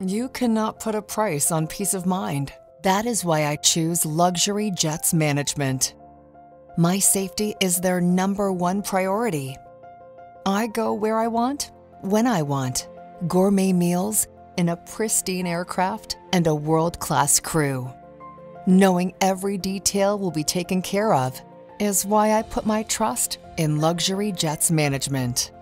You cannot put a price on peace of mind. That is why I choose Luxury Jets Management. My safety is their number one priority. I go where I want, when I want. Gourmet meals in a pristine aircraft and a world class crew. Knowing every detail will be taken care of is why I put my trust in Luxury Jets Management.